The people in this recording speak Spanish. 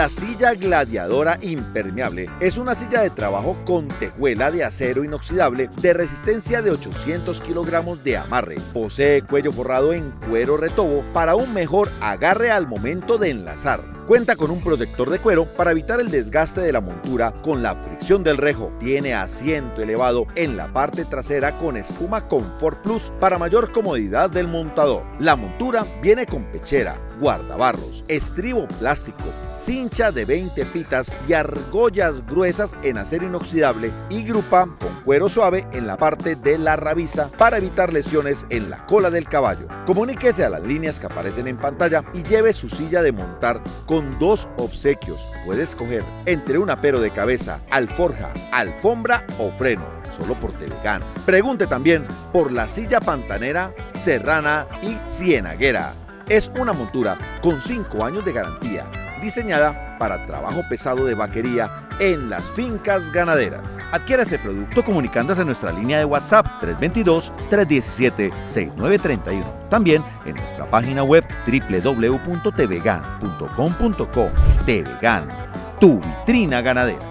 La silla gladiadora impermeable es una silla de trabajo con tejuela de acero inoxidable de resistencia de 800 kilogramos de amarre. Posee cuello forrado en cuero retobo para un mejor agarre al momento de enlazar. Cuenta con un protector de cuero para evitar el desgaste de la montura con la fricción del rejo. Tiene asiento elevado en la parte trasera con espuma Comfort Plus para mayor comodidad del montador. La montura viene con pechera, guardabarros, estribo plástico, cincha de 20 pitas y argollas gruesas en acero inoxidable y grupa cuero suave en la parte de la rabisa para evitar lesiones en la cola del caballo. Comuníquese a las líneas que aparecen en pantalla y lleve su silla de montar con dos obsequios. Puede escoger entre un apero de cabeza, alforja, alfombra o freno solo por Telegan. Pregunte también por la silla pantanera, serrana y cienaguera. Es una montura con 5 años de garantía, diseñada para trabajo pesado de vaquería en las fincas ganaderas. Adquiere este producto comunicándose a nuestra línea de WhatsApp 322-317-6931. También en nuestra página web www.tvegan.com.co. Tevegan, tu vitrina ganadera.